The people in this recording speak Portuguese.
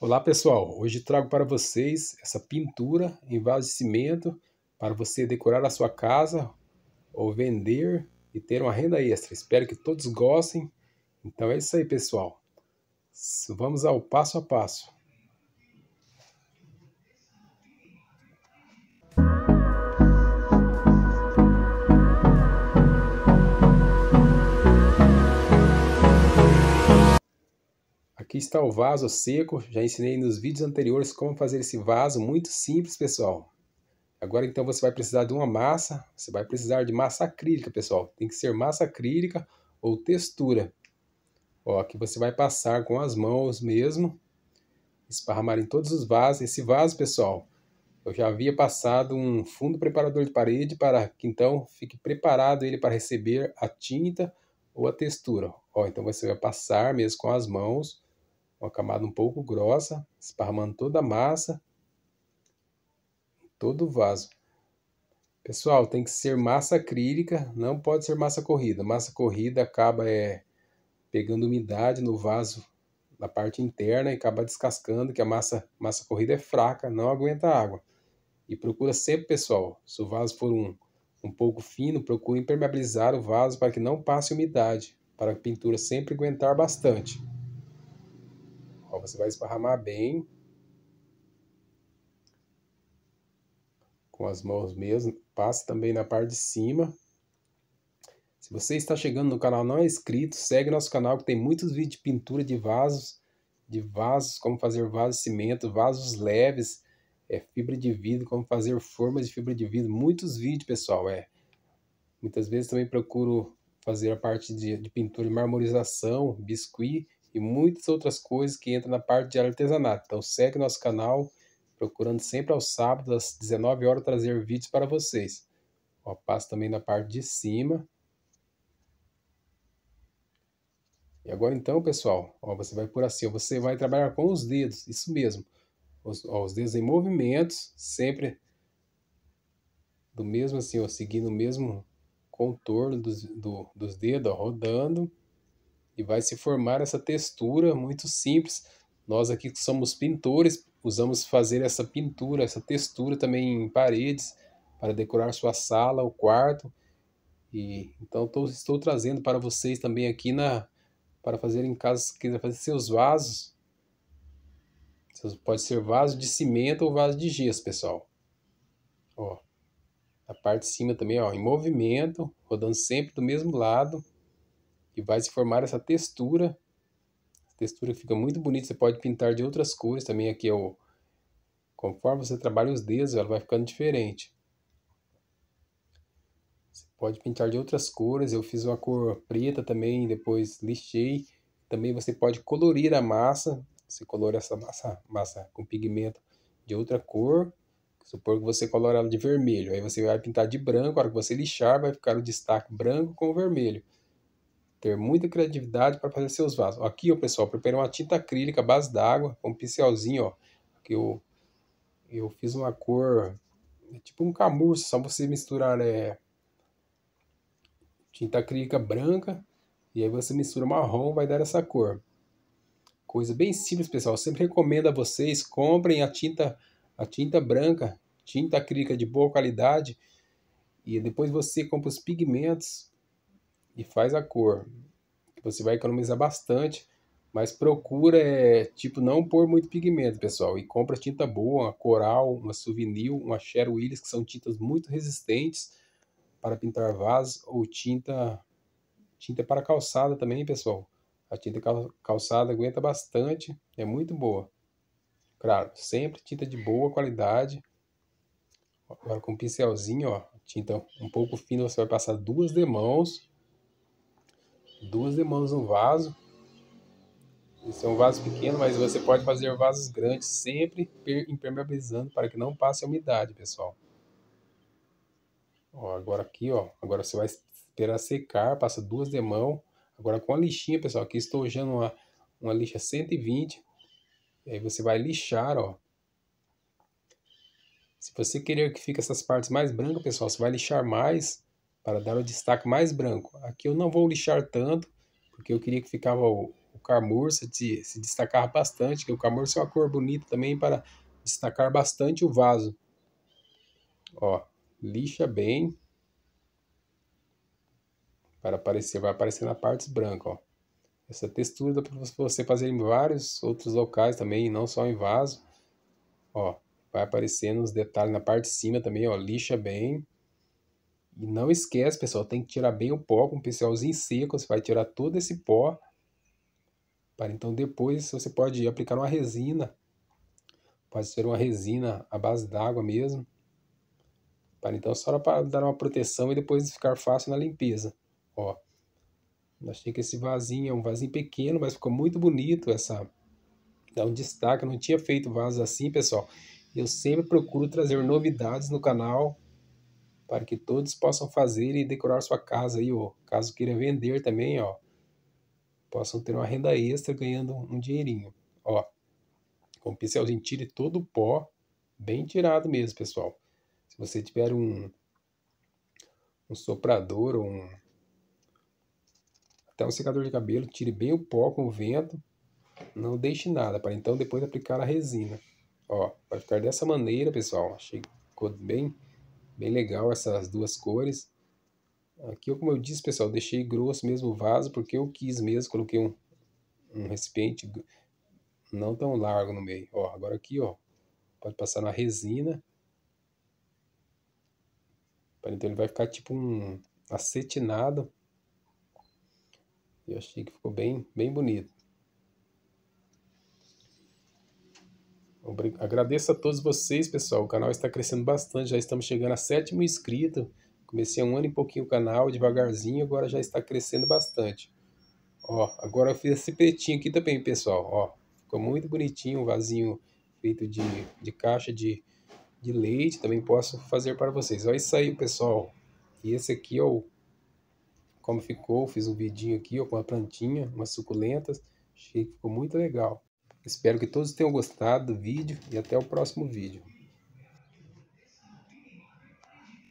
Olá pessoal, hoje trago para vocês essa pintura em vaso de cimento para você decorar a sua casa ou vender e ter uma renda extra. Espero que todos gostem. Então é isso aí pessoal. Vamos ao passo a passo. Aqui está o vaso seco, já ensinei nos vídeos anteriores como fazer esse vaso, muito simples, pessoal. Agora então você vai precisar de uma massa, você vai precisar de massa acrílica, pessoal. Tem que ser massa acrílica ou textura. Ó, aqui você vai passar com as mãos mesmo, esparramar em todos os vasos. Esse vaso, pessoal, eu já havia passado um fundo preparador de parede para que então fique preparado ele para receber a tinta ou a textura. Ó, então você vai passar mesmo com as mãos uma camada um pouco grossa, esparramando toda a massa, todo o vaso. Pessoal, tem que ser massa acrílica, não pode ser massa corrida. Massa corrida acaba é, pegando umidade no vaso, na parte interna, e acaba descascando, que a massa, massa corrida é fraca, não aguenta água. E procura sempre, pessoal, se o vaso for um, um pouco fino, procure impermeabilizar o vaso para que não passe umidade, para a pintura sempre aguentar bastante. Você vai esparramar bem. Com as mãos mesmo. Passe também na parte de cima. Se você está chegando no canal não é inscrito, segue nosso canal que tem muitos vídeos de pintura de vasos, de vasos, como fazer vasos de cimento, vasos leves, é, fibra de vidro, como fazer formas de fibra de vidro, muitos vídeos, pessoal, é. Muitas vezes também procuro fazer a parte de, de pintura de marmorização, biscuit, e muitas outras coisas que entram na parte de artesanato. Então segue nosso canal, procurando sempre aos sábados, às 19 horas, trazer vídeos para vocês. Ó, passo também na parte de cima. E agora então, pessoal, ó, você vai por assim, ó, você vai trabalhar com os dedos, isso mesmo. Os, ó, os dedos em movimentos, sempre do mesmo assim, ó, seguindo o mesmo contorno dos, do, dos dedos, ó, rodando e vai se formar essa textura muito simples. Nós aqui que somos pintores, usamos fazer essa pintura, essa textura também em paredes, para decorar sua sala, o quarto. E então tô, estou trazendo para vocês também aqui na para fazer em casa, se quiser fazer seus vasos. Pode ser vaso de cimento ou vaso de gesso, pessoal. Ó, a parte de cima também, ó, em movimento, rodando sempre do mesmo lado e vai se formar essa textura. A textura fica muito bonita, você pode pintar de outras cores também. Aqui é o... Conforme você trabalha os dedos, ela vai ficando diferente. Você pode pintar de outras cores, eu fiz uma cor preta também, depois lixei. Também você pode colorir a massa, você colore essa massa, massa com pigmento de outra cor. Supor que você colore ela de vermelho, aí você vai pintar de branco, a hora que você lixar vai ficar o destaque branco com vermelho ter muita criatividade para fazer seus vasos. Aqui, ó, pessoal, preparei uma tinta acrílica base d'água, com um pincelzinho, ó. Aqui eu, eu fiz uma cor, é tipo um camurça, só você misturar é, tinta acrílica branca, e aí você mistura marrom, vai dar essa cor. Coisa bem simples, pessoal. Eu sempre recomendo a vocês, comprem a tinta, a tinta branca, tinta acrílica de boa qualidade, e depois você compra os pigmentos, e faz a cor. Você vai economizar bastante, mas procura, é, tipo, não pôr muito pigmento, pessoal. E compra tinta boa, uma coral, uma souvenir, uma Sherwin Williams, que são tintas muito resistentes para pintar vasos, ou tinta, tinta para calçada também, pessoal. A tinta calçada aguenta bastante, é muito boa. Claro, sempre tinta de boa qualidade. Agora com um pincelzinho, ó, tinta um pouco fina, você vai passar duas demãos duas demãos no vaso. Esse é um vaso pequeno, mas você pode fazer vasos grandes, sempre impermeabilizando para que não passe a umidade, pessoal. Ó, agora aqui, ó, agora você vai esperar secar, passa duas demãos. Agora com a lixinha, pessoal, aqui estou usando uma, uma lixa 120. E aí você vai lixar, ó. Se você querer que fique essas partes mais brancas, pessoal, você vai lixar mais para dar o destaque mais branco. Aqui eu não vou lixar tanto, porque eu queria que ficava o, o se, se destacar bastante, que o camurça é uma cor bonita também para destacar bastante o vaso. Ó, lixa bem para aparecer, vai aparecer na parte branca, ó. Essa textura dá para você fazer em vários outros locais também, não só em vaso. Ó, vai aparecendo os detalhes na parte de cima também, ó, lixa bem. E não esquece, pessoal, tem que tirar bem o pó com um pincelzinho seco, você vai tirar todo esse pó. Para então depois você pode aplicar uma resina. Pode ser uma resina à base d'água mesmo. Para então só para dar uma proteção e depois ficar fácil na limpeza. Ó. Achei que esse vasinho é um vasinho pequeno, mas ficou muito bonito essa dá um destaque. Eu não tinha feito vasos assim, pessoal. Eu sempre procuro trazer novidades no canal para que todos possam fazer e decorar sua casa aí, ó. Caso queira vender também, ó, possam ter uma renda extra ganhando um dinheirinho, ó. Com o pincelzinho tire todo o pó, bem tirado mesmo, pessoal. Se você tiver um um soprador ou um até um secador de cabelo, tire bem o pó com o vento, não deixe nada, para então depois aplicar a resina. Ó, vai ficar dessa maneira, pessoal. Ficou bem Bem legal essas duas cores. Aqui, como eu disse, pessoal, deixei grosso mesmo o vaso, porque eu quis mesmo, coloquei um, um recipiente não tão largo no meio. Ó, agora aqui, ó, pode passar na resina. Então ele vai ficar tipo um acetinado. Eu achei que ficou bem, bem bonito. Agradeço a todos vocês, pessoal. O canal está crescendo bastante, já estamos chegando a 7 mil inscritos. Comecei um ano e pouquinho o canal, devagarzinho, agora já está crescendo bastante. Ó, agora eu fiz esse pretinho aqui também, pessoal. Ó, ficou muito bonitinho, um vasinho feito de, de caixa de, de leite. Também posso fazer para vocês. Olha isso aí, pessoal. E esse aqui, ó, como ficou. Fiz um vidinho aqui, ó, com a plantinha, umas suculentas. Achei que ficou muito legal. Espero que todos tenham gostado do vídeo e até o próximo vídeo.